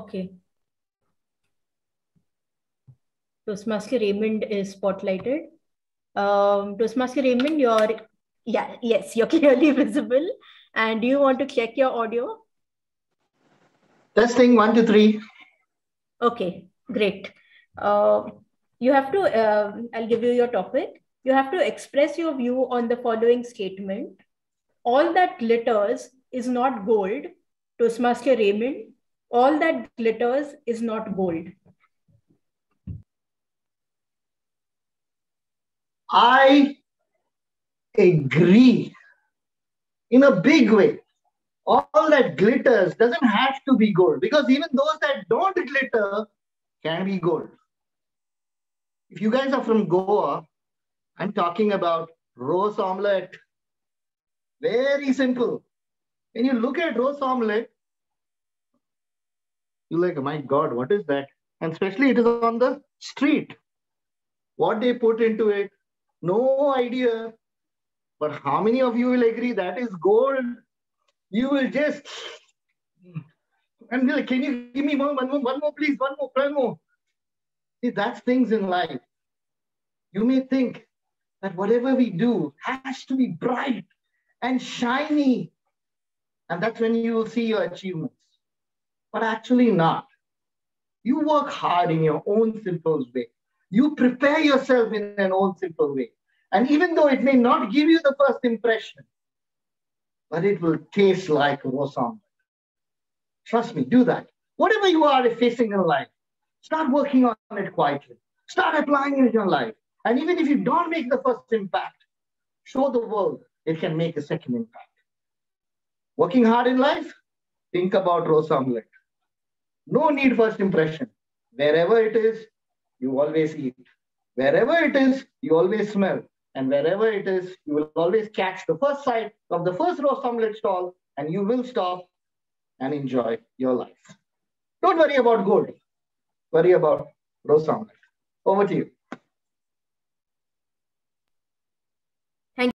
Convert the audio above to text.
Okay. Toastmaster Raymond is spotlighted. Um, Toastmaster Raymond, you're, yeah, yes, you're clearly visible. And do you want to check your audio? Testing one, two, three. Okay, great. Uh, you have to, uh, I'll give you your topic. You have to express your view on the following statement. All that glitters is not gold. Toastmaster Raymond, all that glitters is not gold. I agree in a big way. All that glitters doesn't have to be gold because even those that don't glitter can be gold. If you guys are from Goa, I'm talking about ros omelette. Very simple. When you look at ros omelette, you're like, my God, what is that? And especially it is on the street. What they put into it, no idea. But how many of you will agree that is gold? You will just and be like, can you give me one, one more, one more, please, one more, one more. See, that's things in life. You may think that whatever we do has to be bright and shiny. And that's when you will see your achievements. But actually, not. You work hard in your own simple way. You prepare yourself in an own simple way. And even though it may not give you the first impression, but it will taste like ros omelette. Trust me, do that. Whatever you are facing in life, start working on it quietly. Start applying it in your life. And even if you don't make the first impact, show the world it can make a second impact. Working hard in life, think about ros omelette. No need first impression. Wherever it is, you always eat. Wherever it is, you always smell. And wherever it is, you will always catch the first sight of the first ros omelette stall and you will stop and enjoy your life. Don't worry about gold. Worry about ros omelette. Over to you.